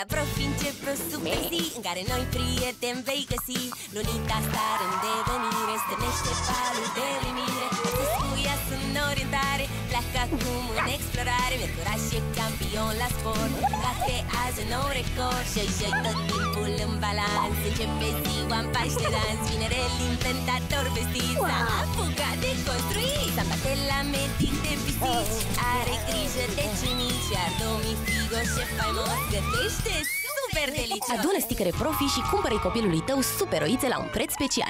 La profi începe o super zi În care noi prieteni vei găsi. Lunita star în devenire Stârnește palul de venire Scuia sunt orientare Pleacă acum în explorare. Mercuraș e campion la sport Bate azi un nou record. Și joi tot timpul în balans Începe ziua în pași de dans. Vinere inventator vestit S-a apucat de construit. S-a la medic de pisici Are grijă de cinici Iar domnii Figo, șef faimos Gătește super delicios. Adună sticăre profi și cumpără copilului tău super oițe la un preț special